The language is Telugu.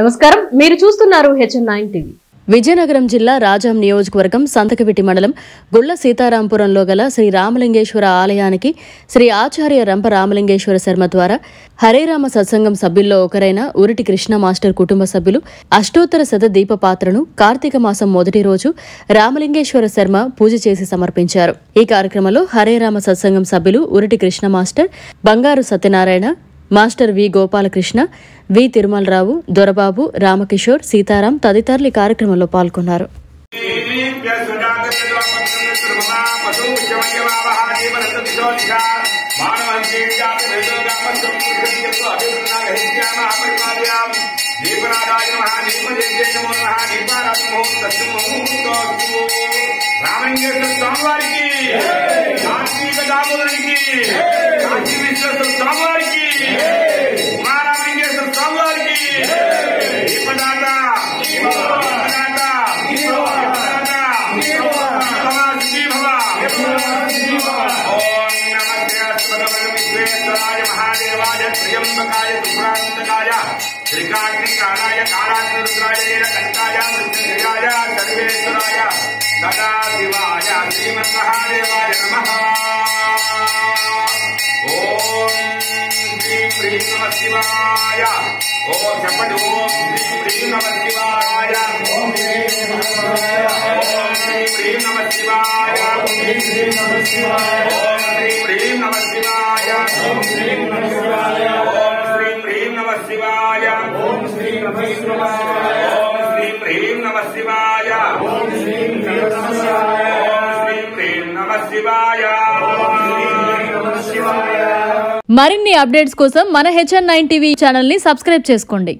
నమస్కారం. మీరు చూస్తున్నారు హెచ్ఎన్ నైన్ టీవీ విజయనగరం జిల్లా రాజాం నియోజకవర్గం సంతకవిటి మండలం గుళ్ళ సీతారాంపురంలో గల శ్రీ రామలింగేశ్వర ఆలయానికి శ్రీ ఆచార్య రంప రామలింగేశ్వర శర్మ ద్వారా హరేరామ సత్సంగం సభ్యుల్లో ఒకరైన ఉరిటి కృష్ణ మాస్టర్ కుటుంబ సభ్యులు అష్టోత్తర శత దీప పాత్రను కార్తీక మాసం మొదటి రోజు రామలింగేశ్వర శర్మ పూజ చేసి సమర్పించారు. ఈ కార్యక్రమంలో హరేరామ సత్సంగం సభ్యులు Uriti Krishna master Bangaru Satyanarayana master V Gopalakrishna V Tirumalarao Dorababu Ramakishore Sitaram తదితరులు ఈ కార్యక్రమంలో పాల్గొన్నారు. రామలింగేశ్వర స్వామి వారికి కార్తీక దామోదరికి विश्वेश्वराय महादेवाय त्र्यंबकाय सुप्रांतकाय त्रिकाग्निकालाय कालाग्निरुद्राय कंकाय मृत्युंजयाय सर्वेश्वराय सदाशिवाय श्रीमन्महादेवाय नमः। ओम श्री प्रीम नमः शिवाय ओम चपट ओम श्री प्रीम नमः शिवाय ओम श्री नमः शिवाय ओम श्री प्रीम नमः शिवाय ओम श्री प्रीम శివాయ. ఓం శ్రీ నమ శివాయ. ఓం శ్రీ హ్రీం నమ శివాయ. ఓం శ్రీ నమ శివాయ. ఓం శ్రీ హ్రీం నమ శివాయ. ఓం శ్రీ నమ శివాయ. మరిన్ని అప్డేట్స్ కోసం మన హెచ్ఎన్ నైన్ టీవీ ఛానల్ని సబ్స్క్రైబ్ చేసుకోండి.